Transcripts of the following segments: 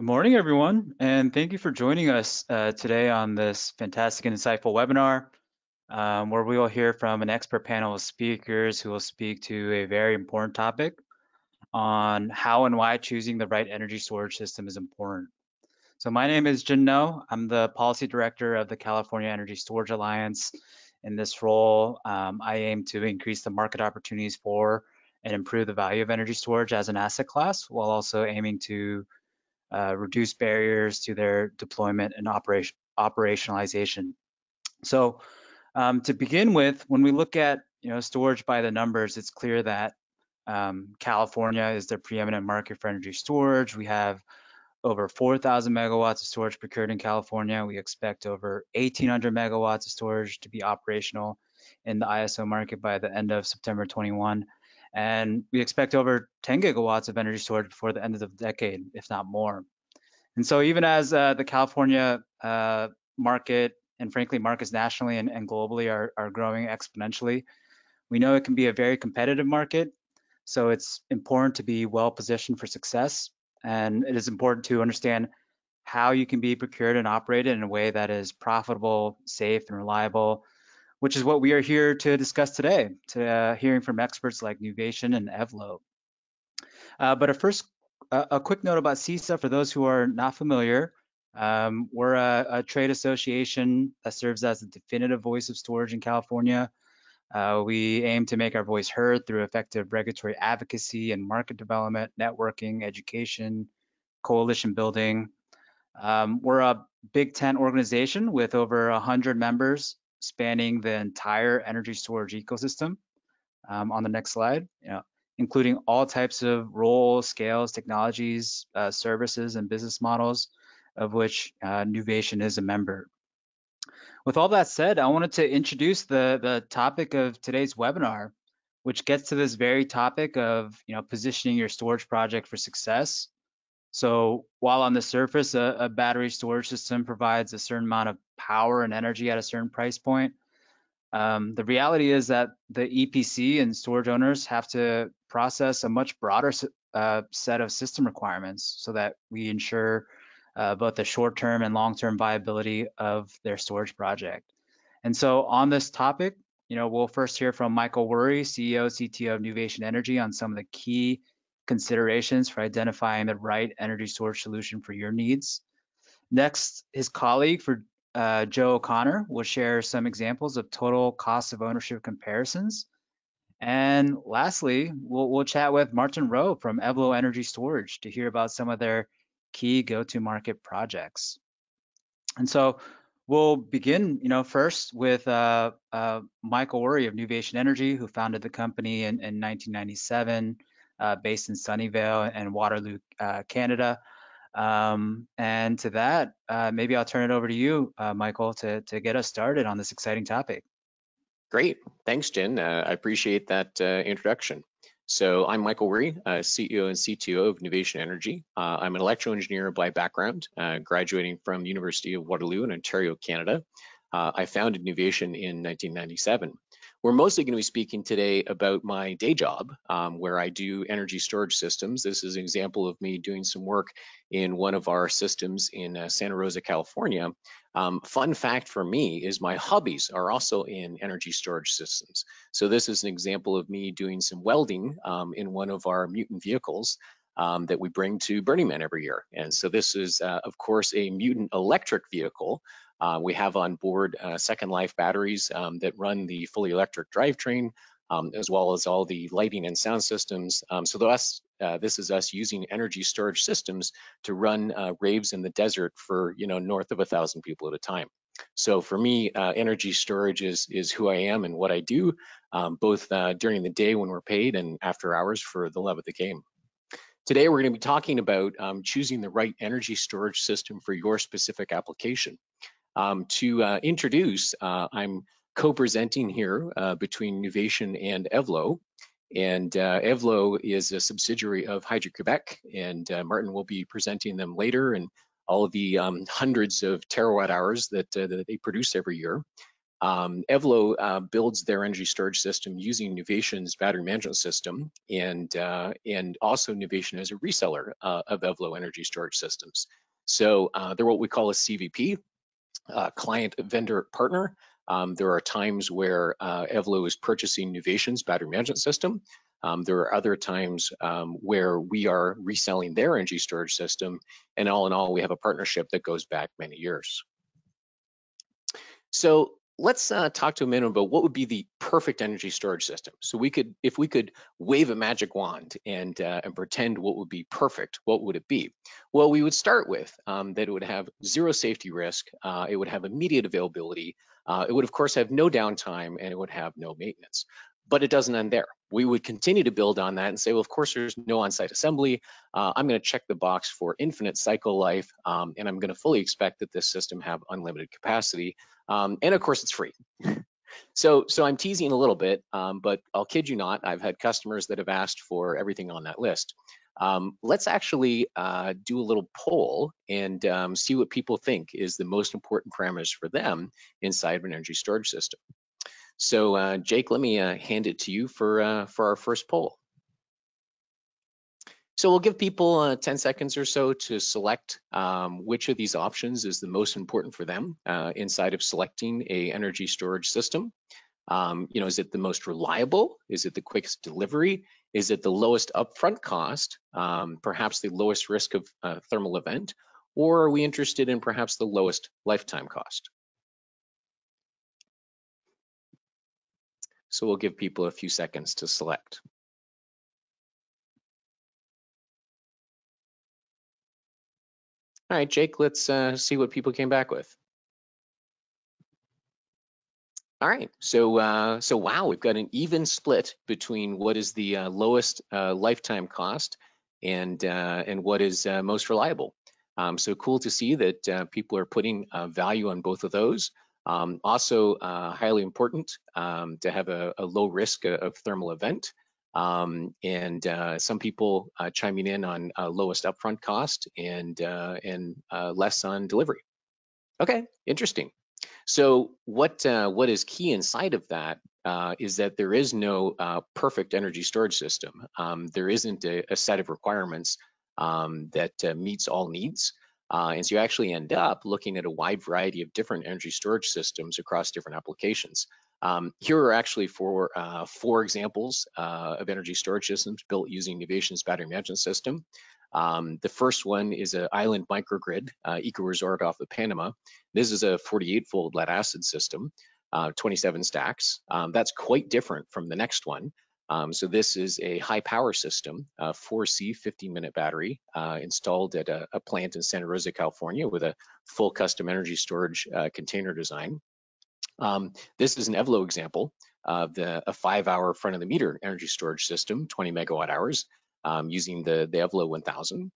Good morning, everyone, and thank you for joining us uh, today on this fantastic and insightful webinar, um, where we will hear from an expert panel of speakers who will speak to a very important topic on how and why choosing the right energy storage system is important. So my name is Jin Noh. I'm the Policy Director of the California Energy Storage Alliance. In this role, um, I aim to increase the market opportunities for and improve the value of energy storage as an asset class, while also aiming to uh, reduce barriers to their deployment and operation, operationalization. So um, to begin with, when we look at you know storage by the numbers, it's clear that um, California is the preeminent market for energy storage. We have over 4,000 megawatts of storage procured in California. We expect over 1,800 megawatts of storage to be operational in the ISO market by the end of September 21. And we expect over 10 gigawatts of energy storage before the end of the decade, if not more. And so even as uh, the California uh, market and frankly markets nationally and, and globally are, are growing exponentially, we know it can be a very competitive market. So it's important to be well positioned for success. And it is important to understand how you can be procured and operated in a way that is profitable, safe, and reliable, which is what we are here to discuss today, to uh, hearing from experts like Nuvation and Evlo. Uh, but a first, uh, a quick note about CESA for those who are not familiar. Um, we're a, a, trade association that serves as the definitive voice of storage in California. Uh, we aim to make our voice heard through effective regulatory advocacy and market development, networking, education, coalition building. Um, we're a big tent organization with over 100 members spanning the entire energy storage ecosystem. Um, on the next slide, you know, including all types of roles, scales, technologies, uh, services, and business models, of which uh, Nuvation is a member. With all that said, I wanted to introduce the, the topic of today's webinar, which gets to this very topic of you know positioning your storage project for success. So while on the surface, a, a battery storage system provides a certain amount of power and energy at a certain price point, um, the reality is that the EPC and storage owners have to process a much broader uh, set of system requirements so that we ensure uh, both the short-term and long-term viability of their storage project. And so on this topic, you know, we'll first hear from Michael Worry, CEO, CTO of Nuvation Energy on some of the key considerations for identifying the right energy storage solution for your needs. Next, his colleague for uh, Joe O'Connor will share some examples of total cost of ownership comparisons. And lastly, we'll, we'll chat with Martin Rheault from Evlo Energy Storage to hear about some of their key go-to-market projects. And so we'll begin, you know, first with uh, uh, Michael Worry of Nuvation Energy, who founded the company in, in 1997, uh, based in Sunnyvale and Waterloo, uh, Canada. Um, and to that, uh, maybe I'll turn it over to you, uh, Michael, to, to get us started on this exciting topic. Great. Thanks, Jen. Uh, I appreciate that uh, introduction. So I'm Michael Worry, uh, CEO and CTO of Nuvation Energy. I'm an electrical engineer by background, graduating from the University of Waterloo in Ontario, Canada. I founded Nuvation in 1997. We're mostly going to be speaking today about my day job, um, where I do energy storage systems. This is an example of me doing some work in one of our systems in uh, Santa Rosa, California. Um, fun fact for me is my hobbies are also in energy storage systems. So this is an example of me doing some welding um, in one of our mutant vehicles. Um, that we bring to Burning Man every year. And so this is, uh, of course, a mutant electric vehicle uh, we have on board uh, Second Life batteries um, that run the fully electric drivetrain, um, as well as all the lighting and sound systems. Um, so us, uh, this is us using energy storage systems to run uh, raves in the desert for you know north of a thousand people at a time. So for me, uh, energy storage is is who I am and what I do, um, both uh, during the day when we're paid and after hours for the love of the game. Today, we're going to be talking about um, choosing the right energy storage system for your specific application. Um, to uh, introduce, uh, I'm co-presenting here uh, between Nuvation and Evlo. And uh, Evlo is a subsidiary of Hydro-Quebec, and uh, Martin will be presenting them later and all of the um, hundreds of terawatt hours that, uh, that they produce every year. Um, Evlo builds their energy storage system using Nuvation's battery management system, and and also Nuvation is a reseller of Evlo energy storage systems. So uh, they're what we call a CVP, uh, client vendor partner. Um, there are times where uh, Evlo is purchasing Nuvation's battery management system. Um, there are other times um, where we are reselling their energy storage system. And all in all, we have a partnership that goes back many years. So let's uh, talk to a minute about what would be the perfect energy storage system. So we could, if we could wave a magic wand and uh, and pretend what would be perfect, what would it be? Well, we would start with um, that it would have zero safety risk, uh, it would have immediate availability, uh, it would of course have no downtime, and it would have no maintenance. But it doesn't end there. We would continue to build on that and say, well, of course, there's no on-site assembly. Uh, I'm going to check the box for infinite cycle life, um, and I'm going to fully expect that this system have unlimited capacity. Um, and of course, it's free. so, so I'm teasing a little bit, um, but I'll kid you not, I've had customers that have asked for everything on that list. Um, let's actually uh, do a little poll and um, see what people think is the most important parameters for them inside of an energy storage system. So, uh, Jake, let me uh, hand it to you for uh, for our first poll. So we'll give people uh, 10 seconds or so to select um, which of these options is the most important for them uh, inside of selecting a energy storage system. Um, you know, is it the most reliable? Is it the quickest delivery? Is it the lowest upfront cost? Um, perhaps the lowest risk of uh, thermal event? Or are we interested in perhaps the lowest lifetime cost? So we'll give people a few seconds to select. All right, Jake, let's uh, see what people came back with. All right, so uh, so wow, we've got an even split between what is the uh, lowest uh, lifetime cost and uh, and what is uh, most reliable. Um, so cool to see that people are putting value on both of those. Um, also, highly important um, to have a, a, low risk of thermal event. Um, and uh, some people uh, chiming in on uh, lowest upfront cost and uh, and uh, less on delivery. Okay, interesting. So what uh, what is key inside of that is that there is no perfect energy storage system. Um, there isn't a, a, set of requirements um, that meets all needs. Uh, and so you actually end up looking at a wide variety of different energy storage systems across different applications. Um, here are actually for uh, four examples uh, of energy storage systems built using Nuvation's battery management system. Um, the first one is an island microgrid, uh, eco resort off of Panama. This is a 48 volt lead acid system, uh, 27 stacks. Um, that's quite different from the next one. Um, so this is a high power system, 4C 15 minute battery uh, installed at a, a, plant in Santa Rosa, California with a full custom energy storage uh, container design. Um, this is an Evlo example of the, a five hour front of the meter energy storage system, 20 megawatt hours um, using the, the Evlo 1000.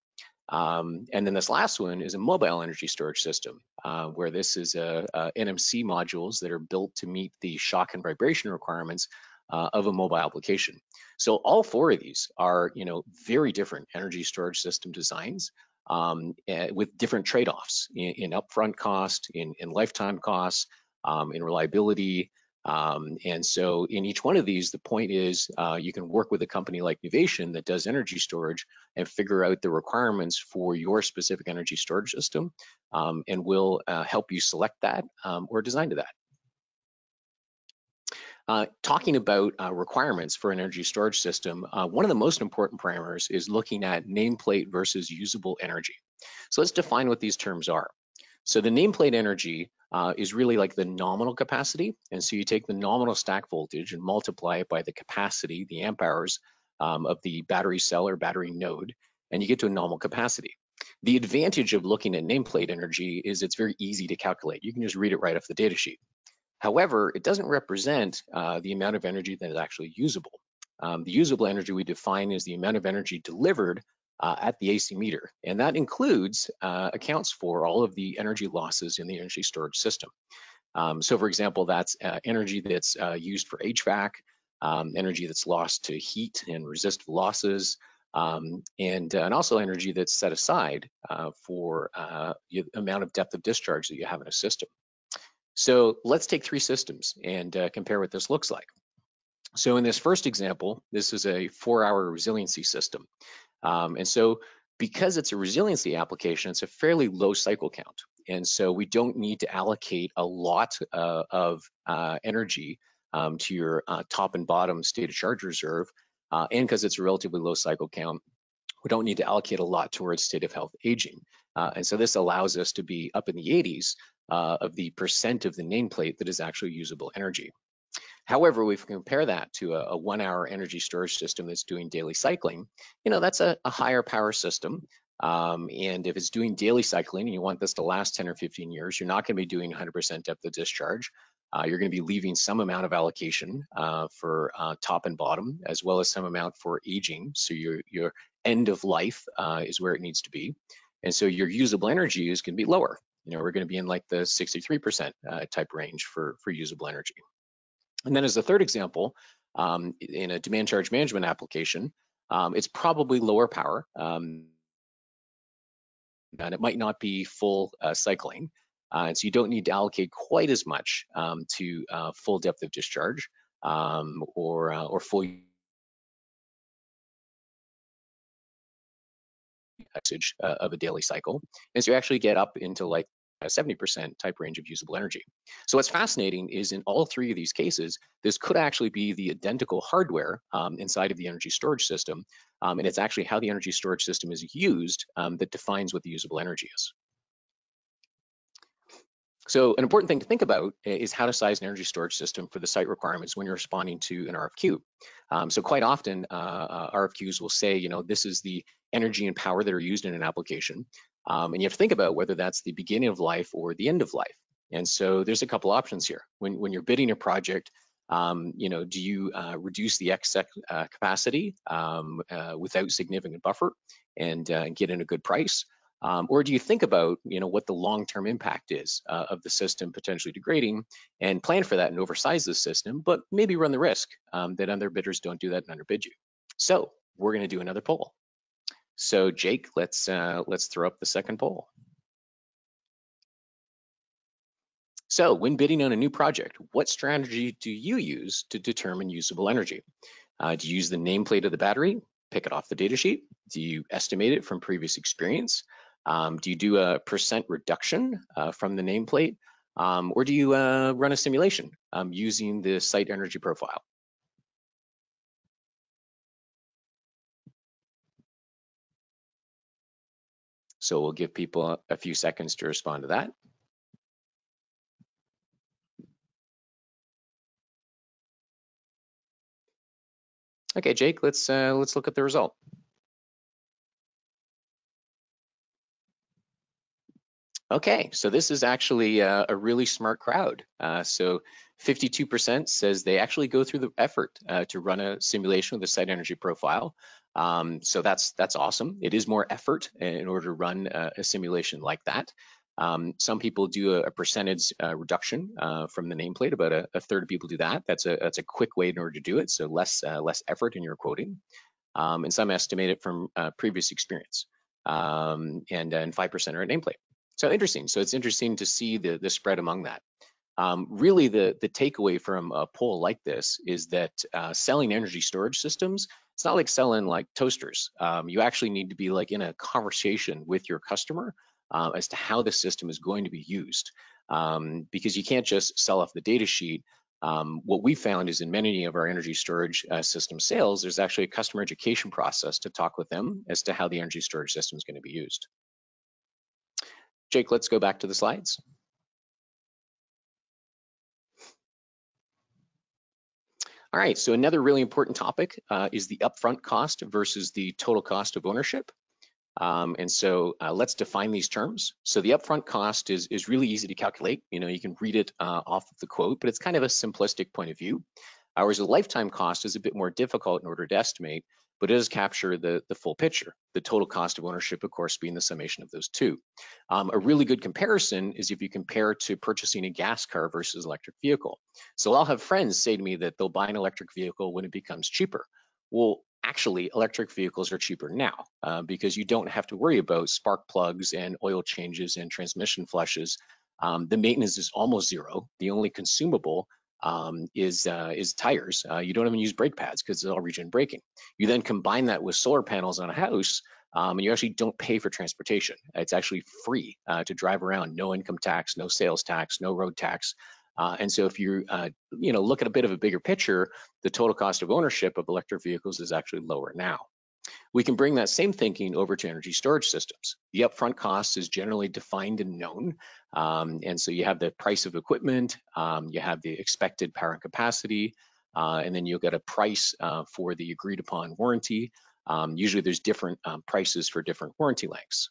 Um, and then this last one is a mobile energy storage system, uh, where this is a, a, NMC modules that are built to meet the shock and vibration requirements uh, of a mobile application. So all four of these are, you know, very different energy storage system designs um, eh, with different trade-offs in, in, upfront cost, in, in lifetime costs, um, in reliability. Um, and so in each one of these, the point is uh, you can work with a company like Nuvation that does energy storage and figure out the requirements for your specific energy storage system um, and will uh, help you select that um, or design to that. Uh, talking about uh, requirements for an energy storage system, uh, one of the most important parameters is looking at nameplate versus usable energy. So let's define what these terms are. So the nameplate energy uh, is really like the nominal capacity. And so you take the nominal stack voltage and multiply it by the capacity, the amp hours um, of the battery cell or battery node, and you get to a nominal capacity. The advantage of looking at nameplate energy is it's very easy to calculate. You can just read it right off the datasheet. However, it doesn't represent uh, the amount of energy that is actually usable. Um, the usable energy we define is the amount of energy delivered uh, at the AC meter. And that includes, uh, accounts for all of the energy losses in the energy storage system. Um, so for example, that's uh, energy that's uh, used for HVAC, um, energy that's lost to heat and resistive losses, um, and, uh, and also energy that's set aside uh, for the amount of depth of discharge that you have in a system. So let's take three systems and uh, compare what this looks like. So in this first example, this is a four hour resiliency system. Um, and so because it's a resiliency application, it's a fairly low cycle count. And so we don't need to allocate a lot uh, of uh, energy um, to your uh, top and bottom state of charge reserve. Uh, and because it's a relatively low cycle count, we don't need to allocate a lot towards state of health aging. Uh, and so this allows us to be up in the 80s uh, of the percent of the nameplate that is actually usable energy. However, if we compare that to a, a one hour energy storage system that's doing daily cycling, you know, that's a, a higher power system. Um, and if it's doing daily cycling and you want this to last 10 or 15 years, you're not going to be doing 100% depth of discharge. Uh, you're going to be leaving some amount of allocation uh, for uh, top and bottom, as well as some amount for aging. So your your end of life uh, is where it needs to be, and so your usable energy is going to be lower. You know, we're going to be in like the 63% uh, type range for for usable energy. And then as a third example, um, in a demand charge management application, um, it's probably lower power. Um, and it might not be full uh, cycling. Uh, and so you don't need to allocate quite as much um, to uh, full depth of discharge um, or, uh, or full usage uh, of a daily cycle. is you actually get up into like a 70% type range of usable energy. So what's fascinating is in all three of these cases, this could actually be the identical hardware um, inside of the energy storage system. Um, and it's actually how the energy storage system is used um, that defines what the usable energy is. So an important thing to think about is how to size an energy storage system for the site requirements when you're responding to an RFQ. Um, so quite often uh, uh RFQs will say, you know, this is the energy and power that are used in an application. Um, and you have to think about whether that's the beginning of life or the end of life. And so there's a couple options here. When, when you're bidding a project, um, you know, do you uh, reduce the excess uh, capacity um, uh, without significant buffer and uh, get in a good price? Um, or do you think about, you know, what the long-term impact is uh, of the system potentially degrading and plan for that and oversize the system, but maybe run the risk um, that other bidders don't do that and underbid you. So we're going to do another poll. So Jake, let's uh, let's throw up the second poll. So when bidding on a new project, what strategy do you use to determine usable energy? Uh, do you use the nameplate of the battery, pick it off the datasheet? Do you estimate it from previous experience? Um, do you do a percent reduction uh, from the nameplate? Um, or do you uh, run a simulation um, using the site energy profile? So we'll give people a few seconds to respond to that. Okay, Jake, let's uh, let's look at the result. Okay, so this is actually a, a really smart crowd. Uh, so 52% says they actually go through the effort uh, to run a simulation with a site energy profile. Um, so that's that's awesome. It is more effort in order to run a, a simulation like that. Um, some people do a, a percentage uh, reduction uh, from the nameplate. About a, a, third of people do that. That's a that's a quick way in order to do it. So less uh, less effort in your quoting. Um, and some estimate it from uh, previous experience. Um, and and five percent are at nameplate. So interesting. So it's interesting to see the the spread among that. Um, really, the the takeaway from a poll like this is that uh, selling energy storage systems it's not like selling like toasters. Um, you actually need to be like in a conversation with your customer uh, as to how the system is going to be used. Um, because you can't just sell off the data sheet. Um, what we found is in many of our energy storage uh, system sales, there's actually a customer education process to talk with them as to how the energy storage system is going to be used. Jake, let's go back to the slides. All right, so another really important topic uh, is the upfront cost versus the total cost of ownership. Um, and so uh, let's define these terms. So the upfront cost is, is really easy to calculate. You know, you can read it uh, off of the quote, but it's kind of a simplistic point of view. Whereas a lifetime cost is a bit more difficult in order to estimate, but it does capture the, the full picture. The total cost of ownership, of course, being the summation of those two. Um, a really good comparison is if you compare to purchasing a gas car versus electric vehicle. So I'll have friends say to me that they'll buy an electric vehicle when it becomes cheaper. Well, actually electric vehicles are cheaper now uh, because you don't have to worry about spark plugs and oil changes and transmission flushes Um, the maintenance is almost zero. The only consumable um, is uh, is tires. Uh, you don't even use brake pads because it's all regen braking. You then combine that with solar panels on a house, um, and you actually don't pay for transportation. It's actually free uh, to drive around, no income tax, no sales tax, no road tax. Uh, and so if you uh, you know look at a bit of a bigger picture, the total cost of ownership of electric vehicles is actually lower now. We can bring that same thinking over to energy storage systems. The upfront cost is generally defined and known. Um, and so you have the price of equipment, um, you have the expected power and capacity, uh, and then you'll get a price uh, for the agreed upon warranty. Um, usually there's different um, prices for different warranty lengths.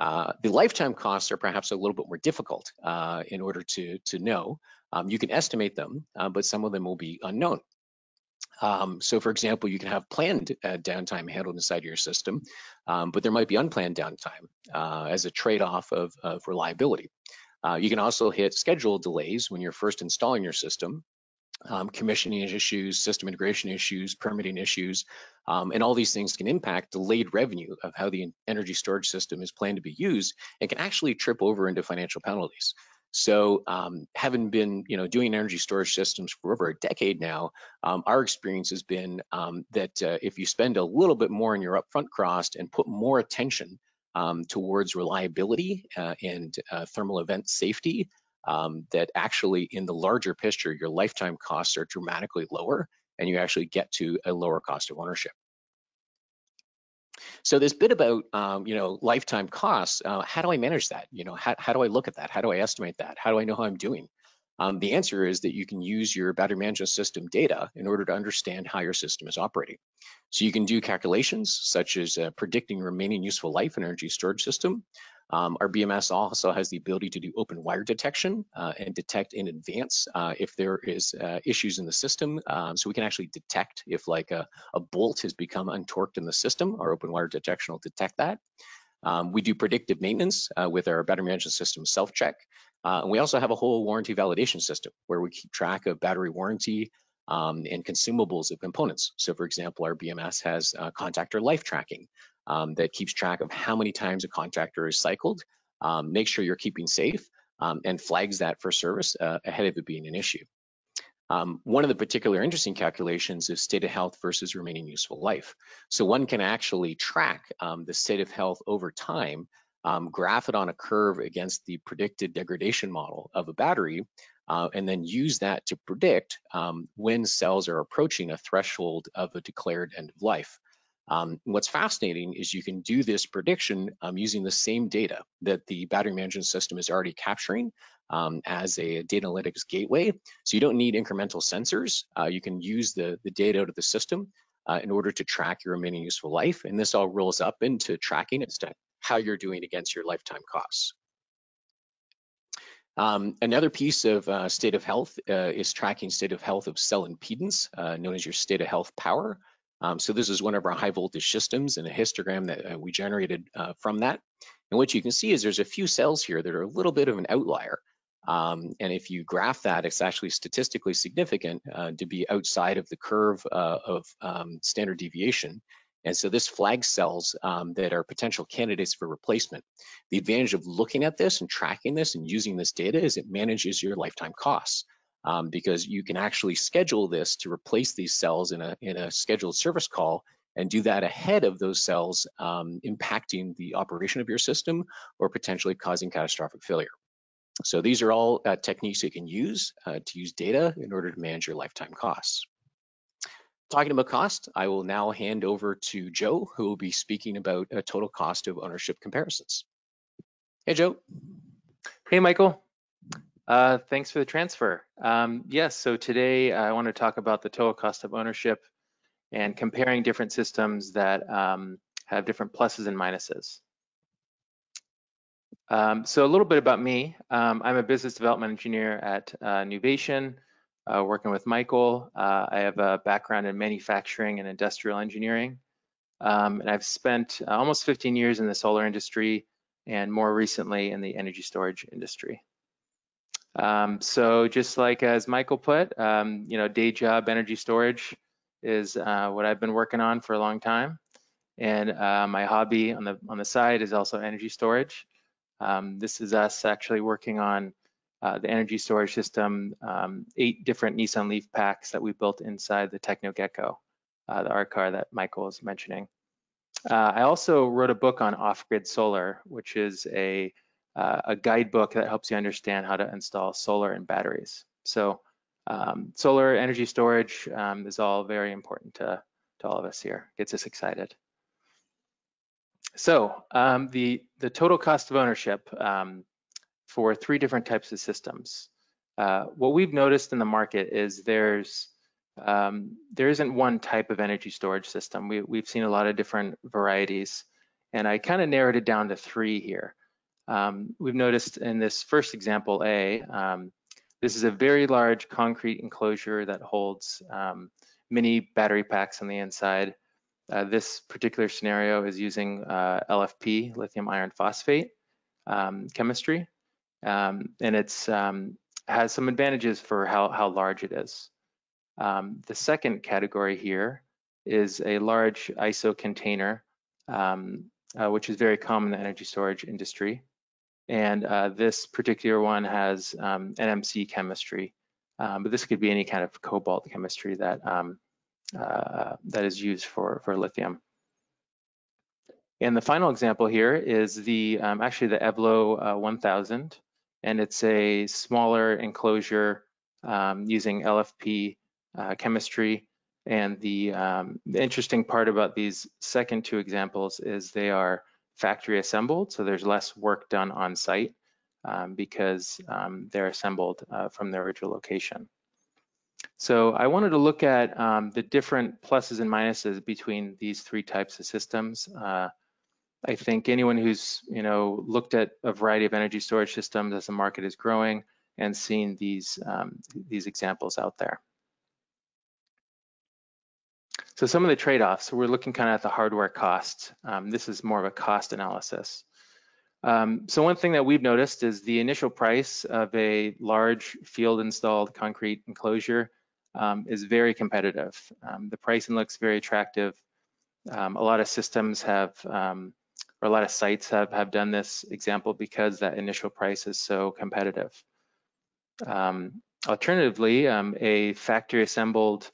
Uh, the lifetime costs are perhaps a little bit more difficult uh, in order to, to know. Um, you can estimate them, uh, but some of them will be unknown. Um, so for example, you can have planned uh, downtime handled inside your system, um, but there might be unplanned downtime uh, as a trade-off of, of, reliability. Uh, you can also hit schedule delays when you're first installing your system, um, commissioning issues, system integration issues, permitting issues, um, and all these things can impact delayed revenue of how the energy storage system is planned to be used and can actually trip over into financial penalties. So um, having been, you know, doing energy storage systems for over a decade now, um, our experience has been um, that uh, if you spend a little bit more in your upfront cost and put more attention um, towards reliability uh, and uh, thermal event safety, um, that actually in the larger picture, your lifetime costs are dramatically lower and you actually get to a lower cost of ownership. So this bit about um, you know lifetime costs, uh, how do I manage that? You know, how, how do I look at that? How do I estimate that? How do I know how I'm doing? Um, the answer is that you can use your battery management system data in order to understand how your system is operating. So you can do calculations such as uh, predicting remaining useful life in energy storage system. Um, our BMS also has the ability to do open wire detection uh, and detect in advance uh, if there is uh, issues in the system. Um, so we can actually detect if like a, a, bolt has become untorqued in the system, our open wire detection will detect that. Um, we do predictive maintenance uh, with our battery management system self-check. Uh, and we also have a whole warranty validation system where we keep track of battery warranty um, and consumables of components. So for example, our BMS has uh, contactor life tracking um, that keeps track of how many times a contactor is cycled, um, make sure you're keeping safe, um, and flags that for service uh, ahead of it being an issue. Um, one of the particular interesting calculations is state of health versus remaining useful life. So one can actually track um, the state of health over time, um, graph it on a curve against the predicted degradation model of a battery, uh, and then use that to predict when cells are approaching a threshold of a declared end of life. Um, what's fascinating is you can do this prediction um, using the same data that the battery management system is already capturing um, as a data analytics gateway. So you don't need incremental sensors. Uh, you can use the, the data out of the system uh, in order to track your remaining useful life. And this all rolls up into tracking as to how you're doing against your lifetime costs. Um, another piece of uh, state of health uh, is tracking state of health of cell impedance, uh, known as your state of health power. Um, so this is one of our high voltage systems and a histogram that uh, we generated uh, from that. And what you can see is there's a few cells here that are a little bit of an outlier. Um, and if you graph that, it's actually statistically significant uh, to be outside of the curve uh, of um, standard deviation. And so this flags cells um, that are potential candidates for replacement. The advantage of looking at this and tracking this and using this data is it manages your lifetime costs um, because you can actually schedule this to replace these cells in a, in a scheduled service call and do that ahead of those cells um, impacting the operation of your system or potentially causing catastrophic failure. So these are all uh, techniques you can use uh, to use data in order to manage your lifetime costs. Talking about cost, I will now hand over to Joe, who will be speaking about a total cost of ownership comparisons. Hey, Joe. Hey, Michael. Uh, thanks for the transfer. Um, yes, so today I want to talk about the total cost of ownership and comparing different systems that um, have different pluses and minuses. Um, so a little bit about me. Um, I'm a business development engineer at uh, Nuvation, uh, working with Michael. Uh, I have a background in manufacturing and industrial engineering. Um, and I've spent almost 15 years in the solar industry and more recently in the energy storage industry. Um, so just like as Michael put, um, you know, day job energy storage is uh, what I've been working on for a long time. And uh, my hobby on the on the side is also energy storage. Um, this is us actually working on uh, the energy storage system, um, eight different Nissan Leaf packs that we built inside the Techno Gecko, uh, the art car that Michael was mentioning. Uh, I also wrote a book on off-grid solar, which is a, uh, a guidebook that helps you understand how to install solar and batteries. So um, solar energy storage um, is all very important to, to all of us here, gets us excited. So um, the, the total cost of ownership um, for three different types of systems. Uh, what we've noticed in the market is there's um, there isn't one type of energy storage system. We, we've seen a lot of different varieties, and I kind of narrowed it down to three here. Um, we've noticed in this first example A, um, this is a very large concrete enclosure that holds um, many battery packs on the inside. Uh, this particular scenario is using uh, LFP, lithium iron phosphate um, chemistry, um, and it um, has some advantages for how, how large it is. The second category here is a large ISO container, uh, which is very common in the energy storage industry. And uh, this particular one has um, NMC chemistry, um, but this could be any kind of cobalt chemistry that um, uh, that is used for, for lithium. And the final example here is the um, actually the Evlo uh, 1000, and it's a smaller enclosure um, using LFP uh, chemistry. And the, um, the interesting part about these second two examples is they are factory assembled, so there's less work done on site um, because um, they're assembled uh, from their original location. So I wanted to look at um, the different pluses and minuses between these three types of systems. Uh, I think anyone who's you know looked at a variety of energy storage systems as the market is growing and seen these um, these examples out there. So some of the trade-offs, so we're looking kind of at the hardware cost. Um, this is more of a cost analysis. Um, so one thing that we've noticed is the initial price of a large field installed concrete enclosure um, is very competitive. Um, the pricing looks very attractive. Um, a lot of systems have, um, or a lot of sites have, have done this example because that initial price is so competitive. alternatively, a factory assembled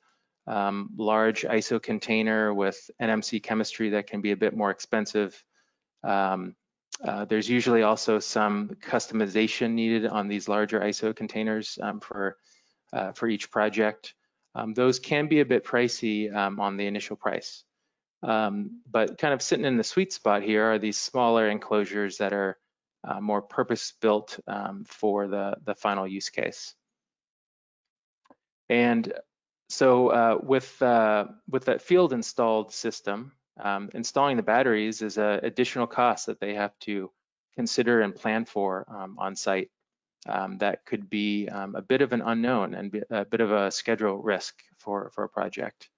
um, large ISO container with NMC chemistry that can be a bit more expensive. Um, uh, there's usually also some customization needed on these larger ISO containers um, for, uh, for each project. Um, those can be a bit pricey um, on the initial price. Um, but kind of sitting in the sweet spot here are these smaller enclosures that are uh, more purpose-built for the, the final use case. And so uh, with uh, with that field installed system, um, installing the batteries is an additional cost that they have to consider and plan for um, on site. Um, that could be um, a bit of an unknown and a bit of a schedule risk for, for a project.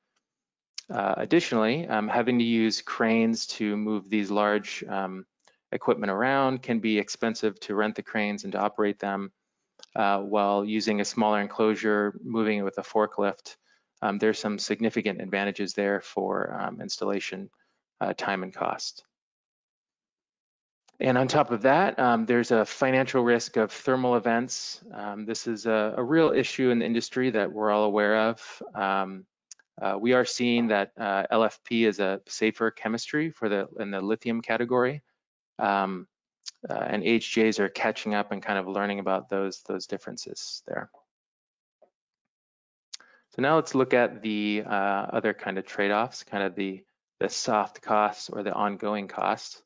Uh, additionally, um, having to use cranes to move these large um, equipment around can be expensive to rent the cranes and to operate them uh, while using a smaller enclosure, moving it with a forklift. Um, there's some significant advantages there for um, installation uh, time and cost. And on top of that, um, there's a financial risk of thermal events. Um, this is a, a, real issue in the industry that we're all aware of. Um, uh, we are seeing that uh, LFP is a safer chemistry for the in the lithium category. Um, uh, and HJs are catching up and kind of learning about those those differences there. So now let's look at the uh, other kind of trade-offs, kind of the the soft costs or the ongoing costs.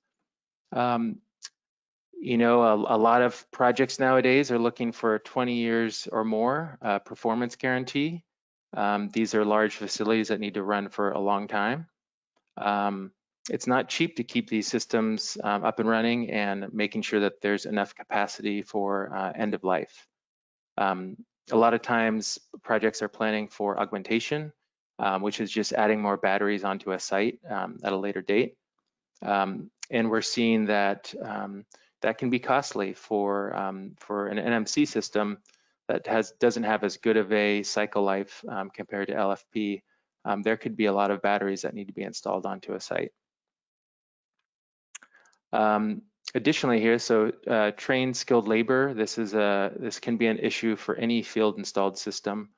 Um, you know, a, a, lot of projects nowadays are looking for 20 years or more uh, performance guarantee. Um, these are large facilities that need to run for a long time. Um, it's not cheap to keep these systems um, up and running and making sure that there's enough capacity for uh, end of life. Um, a lot of times projects are planning for augmentation, um, which is just adding more batteries onto a site um, at a later date. Um, and we're seeing that um, that can be costly for, for an NMC system that has doesn't have as good of a cycle life compared to LFP. there could be a lot of batteries that need to be installed onto a site. Um, additionally here, so uh, trained skilled labor, this is a this can be an issue for any field installed system.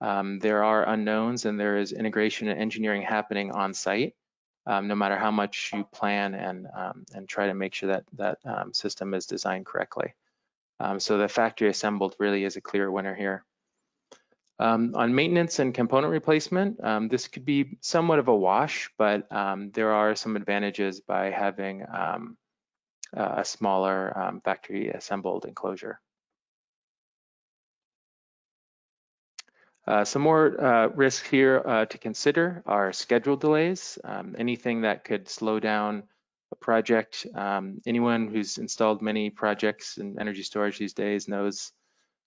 Um, there are unknowns and there is integration and engineering happening on site, um, no matter how much you plan and um, and try to make sure that that um, system is designed correctly. Um, so the factory assembled really is a clear winner here. Um, on maintenance and component replacement, um, this could be somewhat of a wash, but um, there are some advantages by having um, a smaller um, factory assembled enclosure. Uh, some more uh, risks here uh, to consider are schedule delays, anything that could slow down a project. Um, anyone who's installed many projects in energy storage these days knows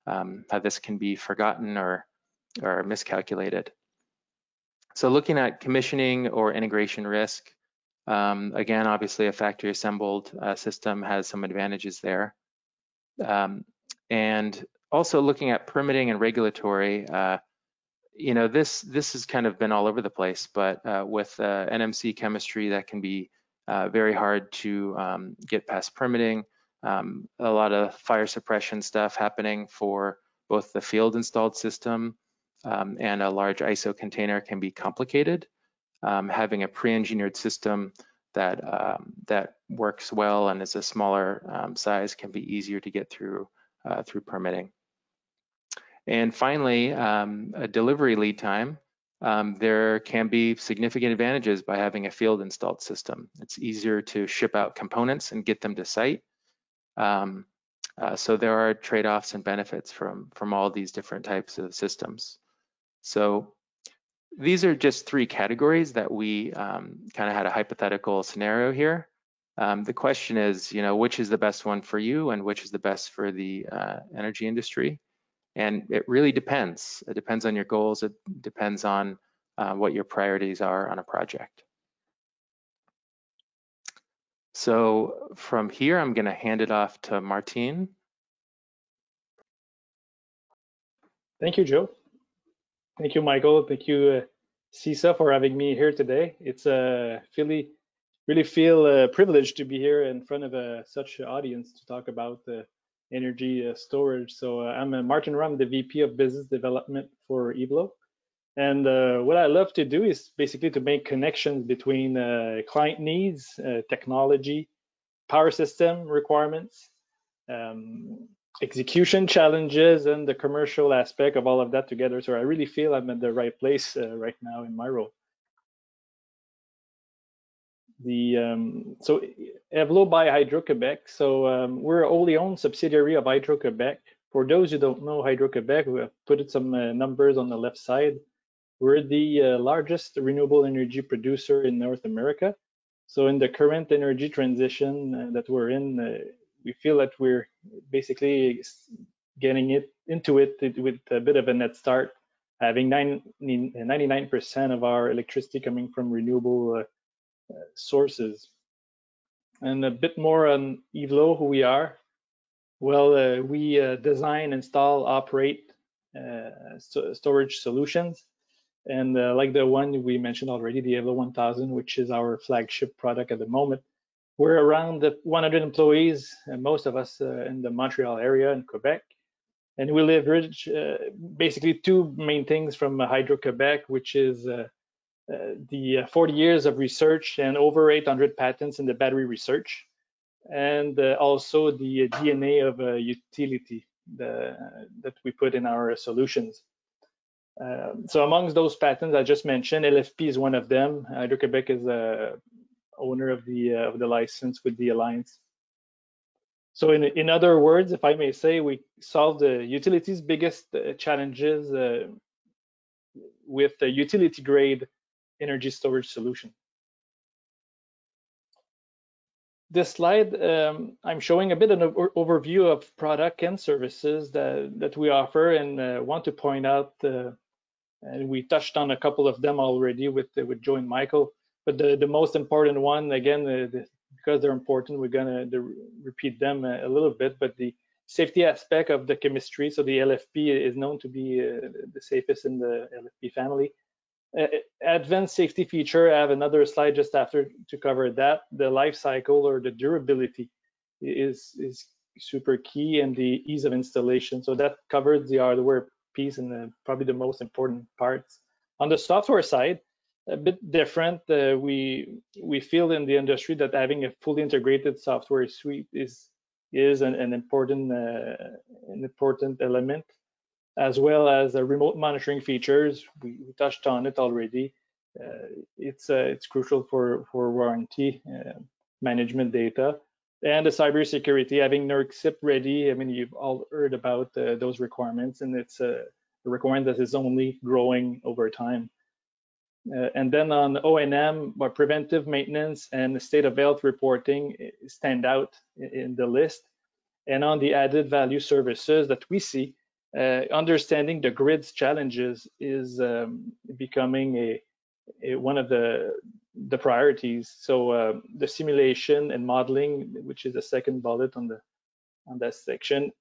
um, how this can be forgotten or, or miscalculated. So looking at commissioning or integration risk, um, again, obviously a factory assembled uh, system has some advantages there. Um, and also looking at permitting and regulatory, uh, you know, this this has kind of been all over the place, but uh, with uh, NMC chemistry that can be uh, very hard to um, get past permitting. Um, a lot of fire suppression stuff happening for both the field installed system um, and a large ISO container can be complicated. Um, having a pre-engineered system that um, that works well and is a smaller um, size can be easier to get through uh, through permitting. And finally, a delivery lead time um, there can be significant advantages by having a field installed system. It's easier to ship out components and get them to site. Um, uh, so there are trade-offs and benefits from, from all these different types of systems. So these are just three categories that we um, kind of had a hypothetical scenario here. Um, the question is, you know, which is the best one for you and which is the best for the uh, energy industry? And it really depends. It depends on your goals. It depends on uh, what your priorities are on a project. So from here, I'm going to hand it off to Martine. Thank you, Joe. Thank you, Michael. Thank you, uh, CESA, for having me here today. It's a uh, really, really feel uh, privileged to be here in front of uh, such an audience to talk about energy uh, storage. So uh, I'm uh, Martin Rheault, the VP of Business Development for Evlo. And what I love to do is basically to make connections between client needs, technology, power system requirements, um, execution challenges, and the commercial aspect of all of that together. So I really feel I'm at the right place right now in my role the um, so Evlo by Hydro-Québec. So um, we're a wholly owned subsidiary of Hydro-Québec. For those who don't know Hydro-Québec, we have put some uh, numbers on the left side. We're the uh, largest renewable energy producer in North America. So in the current energy transition uh, that we're in, uh, we feel that we're basically getting it into it with a bit of a net start, having 99% of our electricity coming from renewable uh, sources. And a bit more on Evlo, who we are. Well, uh, we uh, design, install, operate uh, st storage solutions. And uh, like the one we mentioned already, the Evlo 1000, which is our flagship product at the moment. We're around 100 employees, most of us uh, in the Montreal area in Quebec. And we leverage uh, basically two main things from Hydro-Québec, which is uh, the uh, 40 years of research and over 800 patents in the battery research, and uh, also the DNA of utility the, that we put in our solutions. Um, so amongst those patents I just mentioned, LFP is one of them. Hydro-Québec is a owner of the uh, of the license with the alliance. So in in other words, if I may say, we solve the utility's biggest uh, challenges uh, with the utility grade energy storage solution. This slide, um, I'm showing a bit of an overview of product and services that, that we offer and uh, want to point out, uh, and we touched on a couple of them already with, with Joe and Michael, but the, the most important one, again, the, because they're important, we're gonna repeat them a, a, little bit, but the safety aspect of the chemistry, so the LFP is known to be uh, the safest in the LFP family uh, advanced safety feature, I have another slide just after to cover that, the life cycle or the durability. is is super key and the ease of installation. So that covers the hardware piece and the, probably the most important parts. On the software side, a bit different. Uh, we we feel in the industry that having a fully integrated software suite is is an, an important uh, an important element, as well as the remote monitoring features. We, we touched on it already. Uh, it's uh, it's crucial for for warranty uh, management data and the cybersecurity, having NERC ready. I mean, you've all heard about uh, those requirements, and it's a requirement that is only growing over time. Uh, and then on O&M, or preventive maintenance and the state of health reporting stand out in the list. And on the added value services that we see, uh, understanding the grid's challenges is um, becoming a, a, one of the the priorities. So uh, the simulation and modeling, which is the second bullet on the on that section,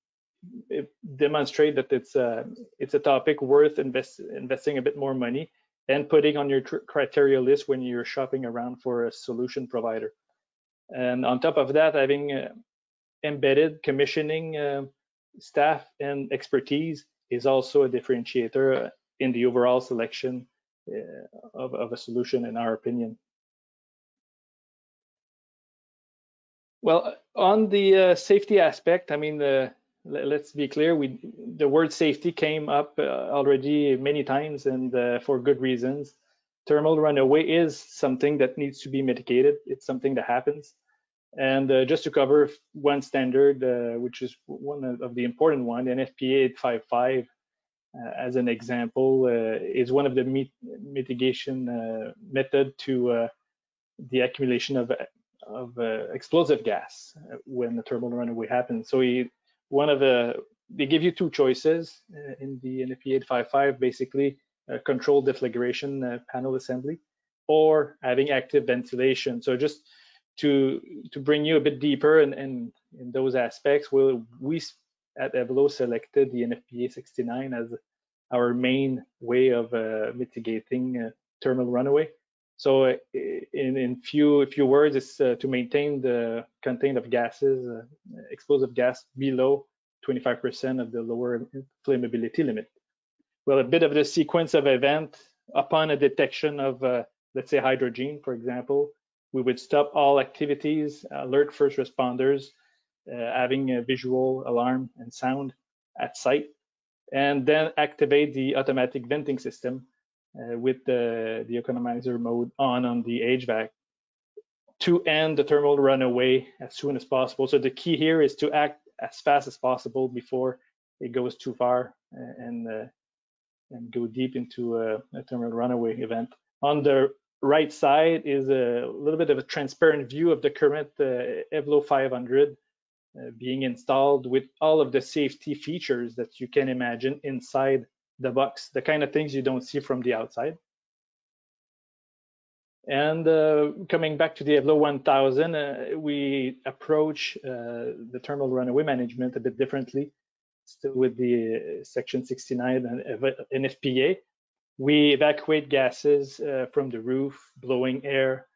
demonstrate that it's a it's a topic worth invest, investing a bit more money and putting on your criteria list when you're shopping around for a solution provider. And on top of that, having uh, embedded commissioning uh, staff and expertise is also a differentiator in the overall selection uh, of, of a solution in our opinion. Well, on the uh, safety aspect, I mean, uh, let's be clear, we the word safety came up uh, already many times and uh, for good reasons. Thermal runaway is something that needs to be mitigated. It's something that happens. And uh, just to cover one standard, uh, which is one of the important one, NFPA 855, uh, as an example, uh, is one of the mit mitigation method to the accumulation of of explosive gas when the thermal runaway happens. So he, one of the they give you two choices in the NFPA 855, basically controlled deflagration panel assembly or having active ventilation. So just to to bring you a bit deeper in, in, in those aspects, we'll, we at Evlo selected the NFPA 69 as our main way of uh, mitigating uh, thermal runaway. So in, in few few words, it's uh, to maintain the content of gases, uh, explosive gas below 25% of the lower flammability limit. Well, a bit of the sequence of event upon a detection of, uh, let's say, hydrogen, for example, we would stop all activities, alert first responders, uh, having a visual alarm and sound at site, and then activate the automatic venting system uh, with the, the economizer mode on on the HVAC to end the thermal runaway as soon as possible. So the key here is to act as fast as possible before it goes too far and uh, and go deep into a, a thermal runaway event. On the right side is a little bit of a transparent view of the current uh, Evlo 500 uh, being installed with all of the safety features that you can imagine inside the box, the kind of things you don't see from the outside. And uh, coming back to the Evlo 1000, uh, we approach uh, the thermal runaway management a bit differently, still with the uh, Section 69 and NFPA we evacuate gases uh, from the roof, blowing air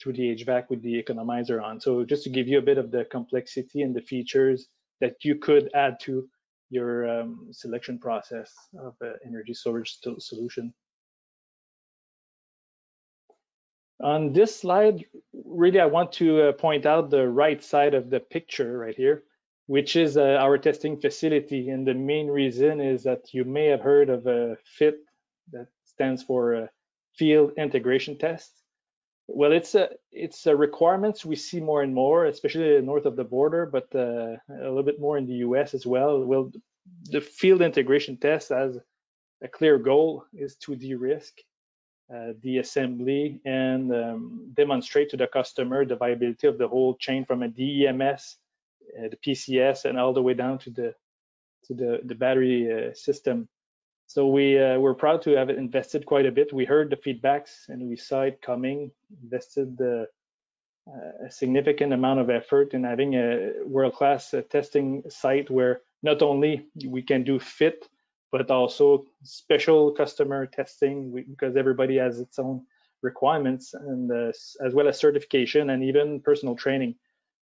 through the HVAC with the economizer on. So just to give you a bit of the complexity and the features that you could add to your um, selection process of uh, energy storage solution. On this slide, really I want to uh, point out the right side of the picture right here, which is uh, our testing facility. And the main reason is that you may have heard of a FIT that stands for uh, Field Integration Test. Well, it's a it's a requirements we see more and more, especially north of the border, but uh, a little bit more in the U.S. as well. Well, the field integration test has a clear goal is to de-risk uh, the assembly and um, demonstrate to the customer the viability of the whole chain from a DEMS, uh, the PCS, and all the way down to the to the the battery uh, system. So we uh, we're proud to have invested quite a bit. We heard the feedbacks and we saw it coming. Invested the, uh, a significant amount of effort in having a world-class uh, testing site where not only we can do fit, but also special customer testing we, because everybody has its own requirements and uh, as well as certification and even personal training.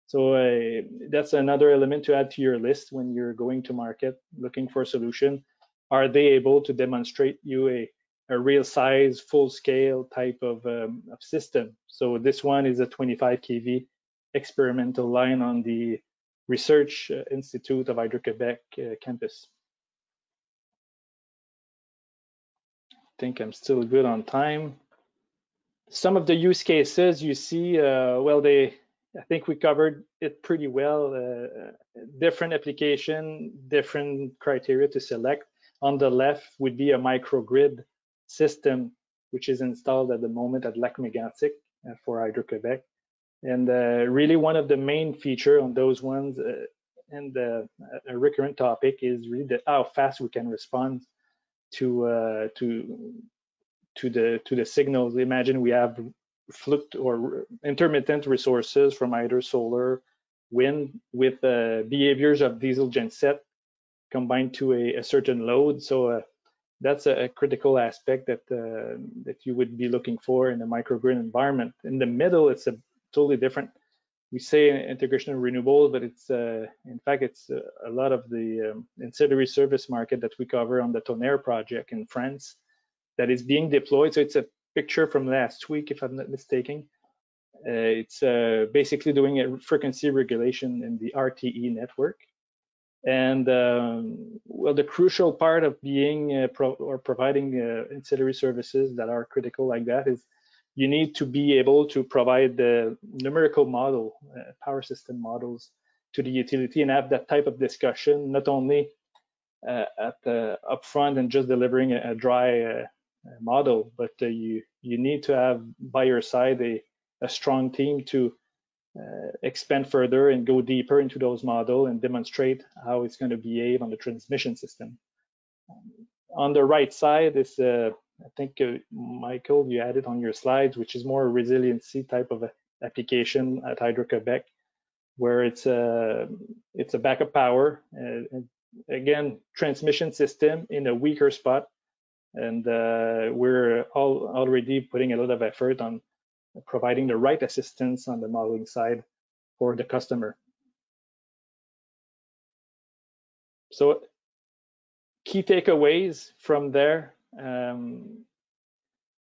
So uh, that's another element to add to your list when you're going to market looking for a solution. Are they able to demonstrate you a, a real size, full scale type of, um, of system? So this one is a 25 kV experimental line on the Research uh, Institute of Hydro-Quebec uh, campus. I think I'm still good on time. Some of the use cases you see, uh, well, they I think we covered it pretty well. Uh, different application, different criteria to select. On the left would be a microgrid system, which is installed at the moment at Lac Mégantic uh, for Hydro-Quebec. And uh, really one of the main feature on those ones uh, and a recurrent topic is really the, how fast we can respond to to to the to the signals. Imagine we have fluct or intermittent resources from either solar, wind, with uh, behaviors of diesel genset combined to a, a certain load. So uh, that's a, a, critical aspect that uh, that you would be looking for in a microgrid environment. In the middle, it's a totally different. We say integration of renewables, but it's uh, in fact it's a lot of the um, ancillary service market that we cover on the Tonnerre project in France that is being deployed. So it's a picture from last week, if I'm not mistaken. Uh, it's uh, basically doing a frequency regulation in the RTE network. And um, well, the crucial part of being uh, pro or providing uh, ancillary services that are critical like that is you need to be able to provide the numerical model, uh, power system models to the utility and have that type of discussion, not only uh, at the upfront and just delivering a, a dry model, but uh, you you need to have by your side a, a strong team to uh, expand further and go deeper into those models and demonstrate how it's going to behave on the transmission system. Um, on the right side is, uh, I think, uh, Michael, you added on your slides, which is more resiliency type of application at Hydro-Quebec, where it's a, it's a backup power. Uh, again, transmission system in a weaker spot and uh, we're all already putting a lot of effort on providing the right assistance on the modeling side for the customer. So key takeaways from there um,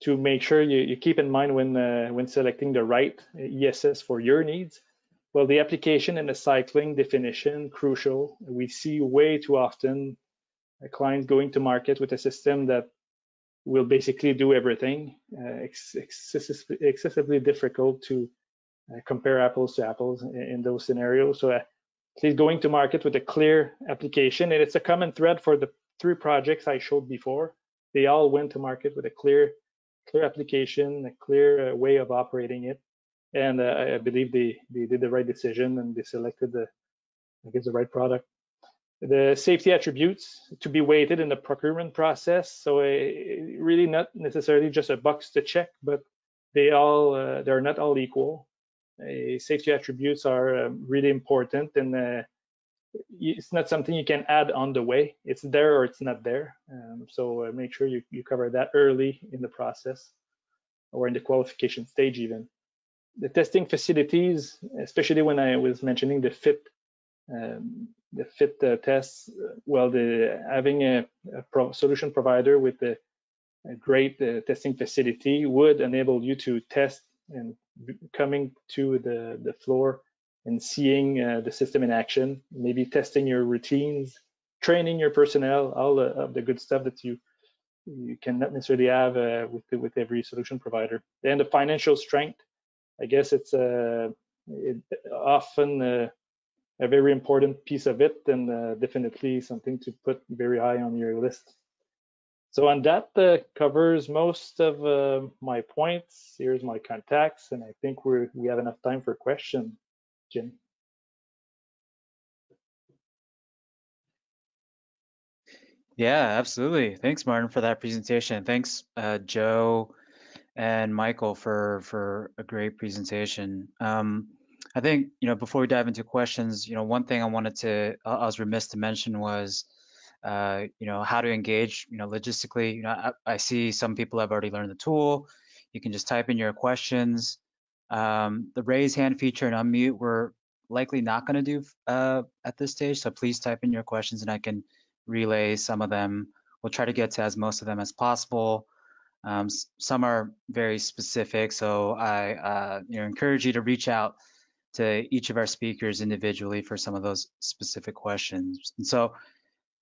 to make sure you, you, keep in mind when uh, when selecting the right ESS for your needs. Well, the application and the cycling definition crucial. We see way too often clients going to market with a system that will basically do everything. Uh, excessively, excessively difficult to uh, compare apples to apples in, in those scenarios. So uh, please going to market with a clear application, and it's a common thread for the three projects I showed before. They all went to market with a clear, clear application, a clear uh, way of operating it, and uh, I believe they they did the right decision and they selected the I guess the right product the safety attributes to be weighted in the procurement process. So uh, really not necessarily just a box to check, but they all uh, they're not all equal. Uh, safety attributes are um, really important, and uh, it's not something you can add on the way. It's there or it's not there. Um, so uh, make sure you, you cover that early in the process or in the qualification stage even. The testing facilities, especially when I was mentioning the fit um, the fit uh, tests, well, the having a, a pro solution provider with a, a great uh, testing facility would enable you to test and coming to the, the floor and seeing uh, the system in action, maybe testing your routines, training your personnel, all the, of the good stuff that you you cannot necessarily have uh, with with every solution provider. And the financial strength, I guess it's uh, it often uh, a very important piece of it and uh, definitely something to put very high on your list. So on that uh, covers most of uh, my points. Here's my contacts, and I think we we have enough time for questions, Jin. Yeah, absolutely. Thanks, Martin, for that presentation. Thanks, uh, Joe and Michael for for a great presentation. Um, I think, you know, before we dive into questions, you know, one thing I wanted to, I was remiss to mention was, uh, you know, how to engage, you know, logistically. You know, I, I, see some people have already learned the tool. You can just type in your questions. Um, the raise hand feature and unmute were likely not going to do uh, at this stage. So please type in your questions and I can relay some of them. We'll try to get to as most of them as possible. Um, some are very specific, so I uh, you know, encourage you to reach out to each of our speakers individually for some of those specific questions. And so